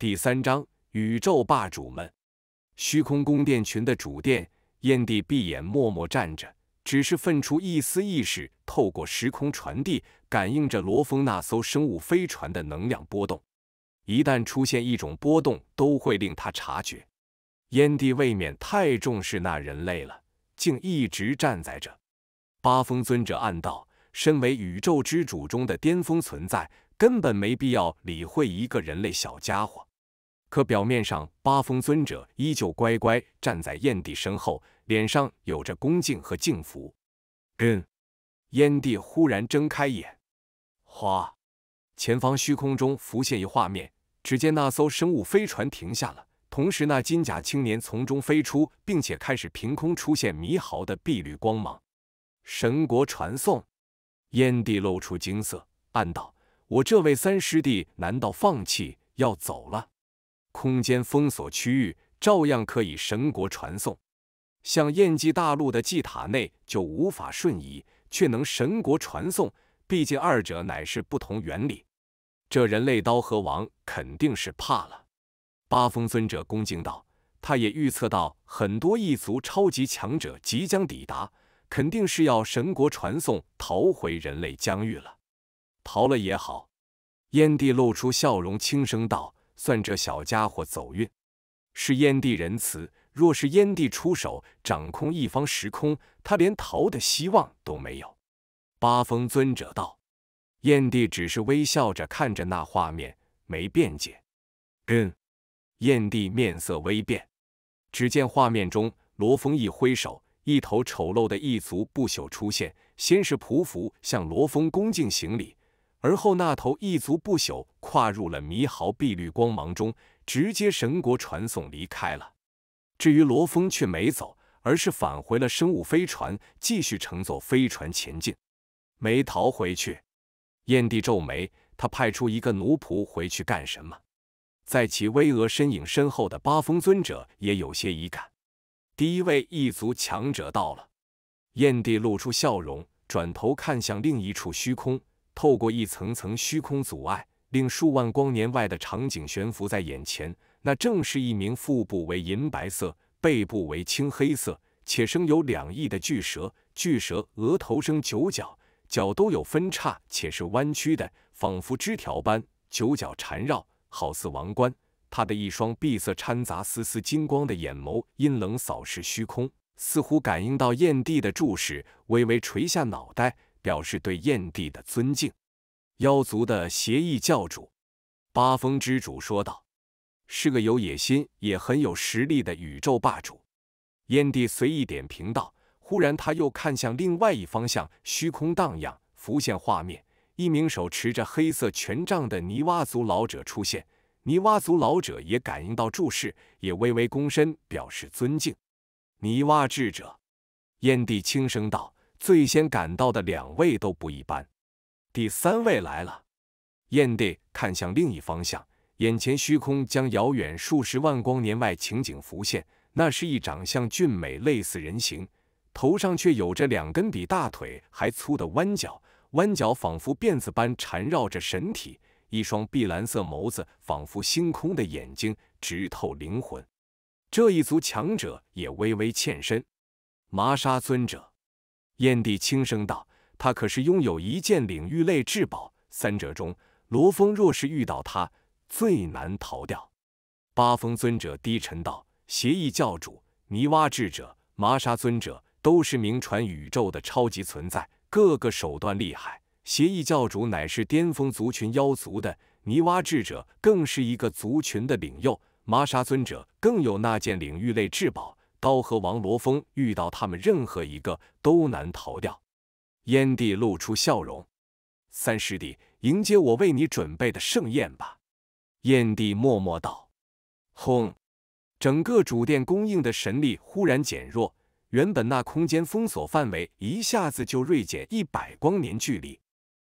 第三章宇宙霸主们。虚空宫殿群的主殿，燕帝闭眼默默站着，只是分出一丝意识，透过时空传递，感应着罗峰那艘生物飞船的能量波动。一旦出现一种波动，都会令他察觉。燕帝未免太重视那人类了，竟一直站在这。八风尊者暗道：身为宇宙之主中的巅峰存在，根本没必要理会一个人类小家伙。可表面上，八风尊者依旧乖乖站在燕帝身后，脸上有着恭敬和敬服。嗯，燕帝忽然睁开眼，哗，前方虚空中浮现一画面，只见那艘生物飞船停下了，同时那金甲青年从中飞出，并且开始凭空出现迷毫的碧绿光芒。神国传送，燕帝露出惊色，暗道：我这位三师弟难道放弃要走了？空间封锁区域照样可以神国传送，像燕姬大陆的祭塔内就无法瞬移，却能神国传送。毕竟二者乃是不同原理。这人类刀和王肯定是怕了。八风尊者恭敬道：“他也预测到很多异族超级强者即将抵达，肯定是要神国传送，逃回人类疆域了。逃了也好。”燕帝露出笑容，轻声道。算这小家伙走运，是燕帝仁慈。若是燕帝出手掌控一方时空，他连逃的希望都没有。八风尊者道：“燕帝只是微笑着看着那画面，没辩解。”嗯，燕帝面色微变。只见画面中，罗峰一挥手，一头丑陋的异族不朽出现，先是匍匐向罗峰恭敬行礼。而后，那头异族不朽跨入了迷毫碧绿光芒中，直接神国传送离开了。至于罗峰却没走，而是返回了生物飞船，继续乘坐飞船前进，没逃回去。燕帝皱眉，他派出一个奴仆回去干什么？在其巍峨身影身后的八风尊者也有些疑感。第一位异族强者到了，燕帝露出笑容，转头看向另一处虚空。透过一层层虚空阻碍，令数万光年外的场景悬浮在眼前。那正是一名腹部为银白色、背部为青黑色，且生有两翼的巨蛇。巨蛇额头生九角，角都有分叉，且是弯曲的，仿佛枝条般。九角缠绕，好似王冠。他的一双碧色掺杂丝丝金光的眼眸，阴冷扫视虚空，似乎感应到燕帝的注视，微微垂下脑袋。表示对燕帝的尊敬。妖族的协议教主八风之主说道：“是个有野心也很有实力的宇宙霸主。”燕帝随意点评道。忽然，他又看向另外一方向，虚空荡漾，浮现画面：一名手持着黑色权杖的泥洼族老者出现。泥洼族老者也感应到注视，也微微躬身表示尊敬。泥洼智者，燕帝轻声道。最先赶到的两位都不一般，第三位来了。燕帝看向另一方向，眼前虚空将遥远数十万光年外情景浮现。那是一长相俊美、类似人形，头上却有着两根比大腿还粗的弯角，弯角仿佛辫子般缠绕着神体。一双碧蓝色眸子，仿佛星空的眼睛，直透灵魂。这一族强者也微微欠身，麻沙尊者。燕帝轻声道：“他可是拥有一件领域类至宝，三者中，罗峰若是遇到他，最难逃掉。”八风尊者低沉道：“邪异教主、泥蛙智者、麻沙尊者都是名传宇宙的超级存在，各个手段厉害。邪异教主乃是巅峰族群妖族的，泥蛙智者更是一个族群的领袖，麻沙尊者更有那件领域类至宝。”刀和王罗峰遇到他们任何一个都难逃掉。燕帝露出笑容：“三师弟，迎接我为你准备的盛宴吧。”燕帝默默道：“轰！”整个主殿供应的神力忽然减弱，原本那空间封锁范围一下子就锐减一百光年距离。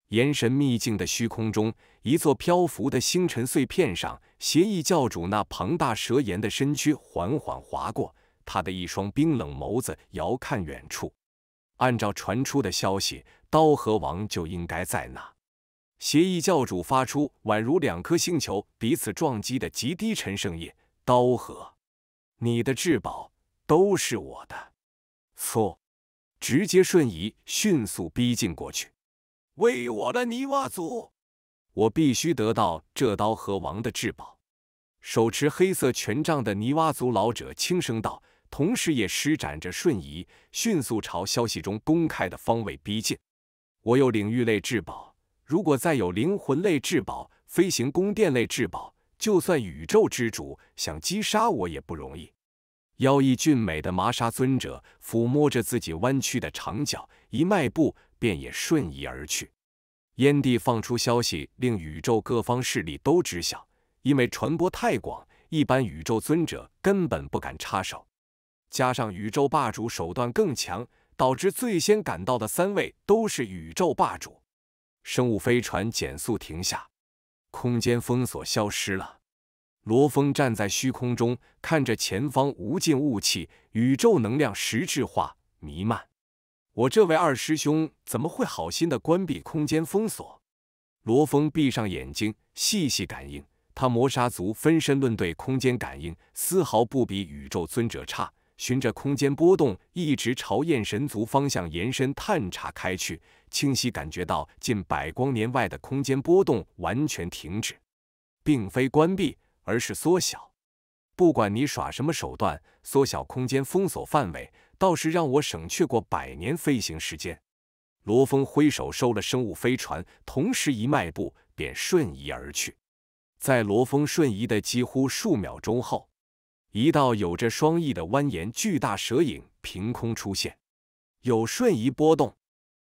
炎神秘境的虚空中，一座漂浮的星辰碎片上，邪异教主那庞大蛇炎的身躯缓缓划过。他的一双冰冷眸子遥看远处，按照传出的消息，刀河王就应该在那。邪异教主发出宛如两颗星球彼此撞击的极低沉声音：“刀河，你的至宝都是我的。”错，直接瞬移，迅速逼近过去。为我的泥蛙族，我必须得到这刀河王的至宝。手持黑色权杖的泥蛙族老者轻声道，同时也施展着瞬移，迅速朝消息中公开的方位逼近。我有领域类至宝。如果再有灵魂类至宝、飞行宫殿类至宝，就算宇宙之主想击杀我也不容易。妖异俊美的麻沙尊者抚摸着自己弯曲的长脚，一迈步便也瞬移而去。燕帝放出消息，令宇宙各方势力都知晓，因为传播太广，一般宇宙尊者根本不敢插手。加上宇宙霸主手段更强，导致最先赶到的三位都是宇宙霸主。生物飞船减速停下，空间封锁消失了。罗峰站在虚空中，看着前方无尽雾气，宇宙能量实质化弥漫。我这位二师兄怎么会好心的关闭空间封锁？罗峰闭上眼睛，细细感应，他魔杀族分身论对空间感应丝毫不比宇宙尊者差。循着空间波动，一直朝焰神族方向延伸探查开去。清晰感觉到近百光年外的空间波动完全停止，并非关闭，而是缩小。不管你耍什么手段，缩小空间封锁范围，倒是让我省去过百年飞行时间。罗峰挥手收了生物飞船，同时一迈步便瞬移而去。在罗峰瞬移的几乎数秒钟后。一道有着双翼的蜿蜒巨大蛇影凭空出现，有瞬移波动。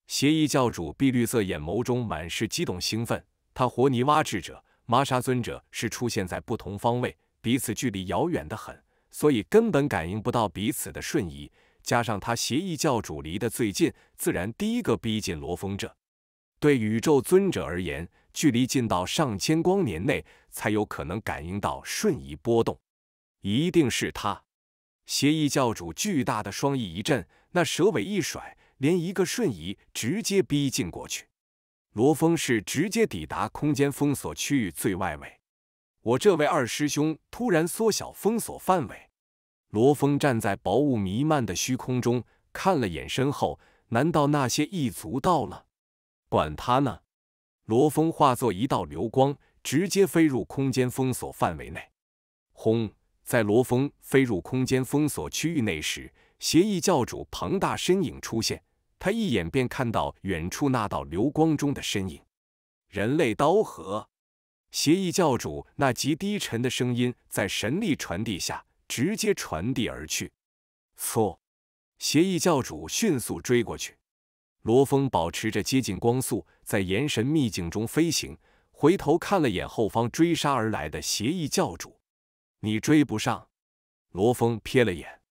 邪异教主碧绿色眼眸中满是激动兴奋。他活泥蛙智者、麻沙尊者是出现在不同方位，彼此距离遥远的很，所以根本感应不到彼此的瞬移。加上他邪异教主离得最近，自然第一个逼近罗峰。这对宇宙尊者而言，距离近到上千光年内才有可能感应到瞬移波动。一定是他！邪异教主巨大的双翼一震，那蛇尾一甩，连一个瞬移，直接逼近过去。罗峰是直接抵达空间封锁区域最外围。我这位二师兄突然缩小封锁范围。罗峰站在薄雾弥漫的虚空中，看了眼身后，难道那些异族到了？管他呢！罗峰化作一道流光，直接飞入空间封锁范围内。轰！在罗峰飞入空间封锁区域内时，邪异教主庞大身影出现。他一眼便看到远处那道流光中的身影。人类刀河，邪异教主那极低沉的声音在神力传递下直接传递而去。错，邪异教主迅速追过去。罗峰保持着接近光速，在元神秘境中飞行，回头看了眼后方追杀而来的邪异教主。你追不上，罗峰瞥了眼，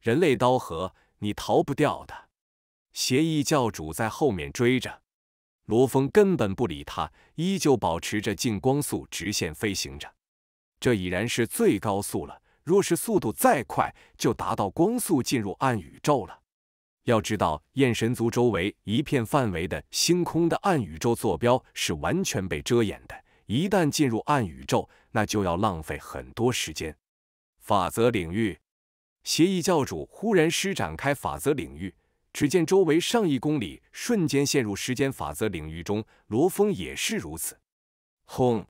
人类刀河，你逃不掉的。邪异教主在后面追着，罗峰根本不理他，依旧保持着近光速直线飞行着。这已然是最高速了，若是速度再快，就达到光速进入暗宇宙了。要知道，焰神族周围一片范围的星空的暗宇宙坐标是完全被遮掩的。一旦进入暗宇宙，那就要浪费很多时间。法则领域，邪异教主忽然施展开法则领域，只见周围上亿公里瞬间陷入时间法则领域中。罗峰也是如此。轰！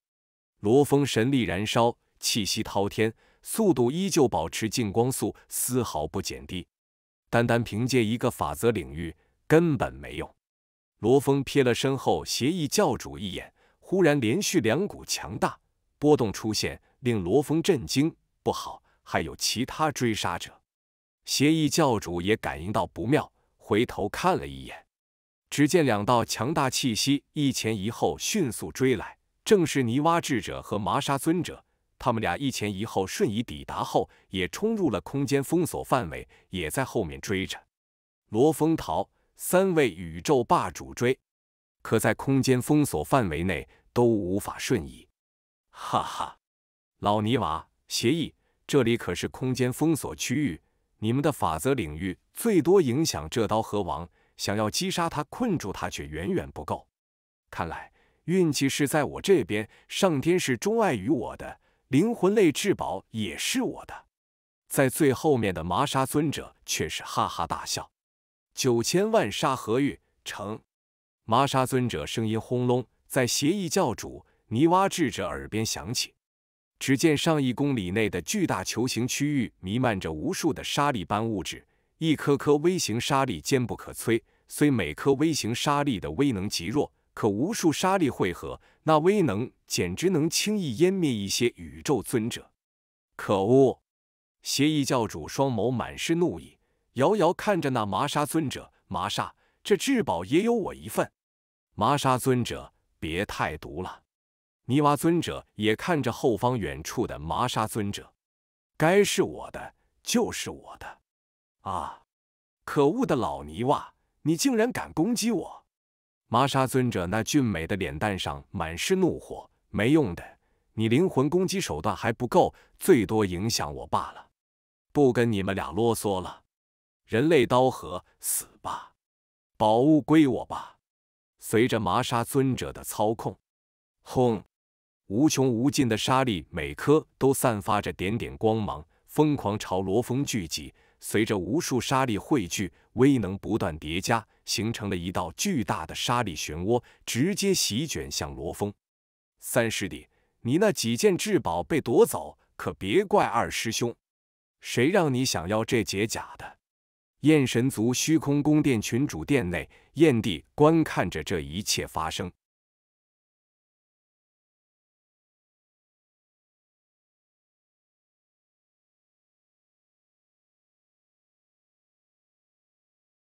罗峰神力燃烧，气息滔天，速度依旧保持近光速，丝毫不减低。单单凭借一个法则领域根本没用。罗峰瞥了身后邪异教主一眼。忽然，连续两股强大波动出现，令罗峰震惊。不好，还有其他追杀者。邪异教主也感应到不妙，回头看了一眼，只见两道强大气息一前一后迅速追来，正是泥蛙智者和麻沙尊者。他们俩一前一后瞬移抵达后，也冲入了空间封锁范围，也在后面追着。罗峰逃，三位宇宙霸主追，可在空间封锁范围内。都无法瞬移，哈哈！老泥娃，协议，这里可是空间封锁区域，你们的法则领域最多影响这刀河王，想要击杀他、困住他却远远不够。看来运气是在我这边，上天是钟爱于我的，灵魂类至宝也是我的。在最后面的麻沙尊者却是哈哈大笑。九千万沙河玉成，麻沙尊者声音轰隆，在协议教主泥洼智者耳边响起。只见上亿公里内的巨大球形区域弥漫着无数的沙粒般物质，一颗颗微型沙粒坚不可摧。虽每颗微型沙粒的威能极弱，可无数沙粒汇合，那威能简直能轻易湮灭一些宇宙尊者。可恶！邪异教主双眸满是怒意，遥遥看着那麻沙尊者。麻沙，这至宝也有我一份。麻沙尊者，别太毒了。泥娃尊者也看着后方远处的麻沙尊者，该是我的就是我的。啊！可恶的老泥娃，你竟然敢攻击我！麻沙尊者那俊美的脸蛋上满是怒火。没用的，你灵魂攻击手段还不够，最多影响我罢了。不跟你们俩啰嗦了，人类刀河死吧！宝物归我吧！随着麻沙尊者的操控，轰！无穷无尽的沙粒，每颗都散发着点点光芒，疯狂朝罗峰聚集。随着无数沙粒汇聚，威能不断叠加，形成了一道巨大的沙粒漩涡，直接席卷向罗峰。三师弟，你那几件至宝被夺走，可别怪二师兄。谁让你想要这解甲的？燕神族虚空宫殿群主殿内，燕帝观看着这一切发生。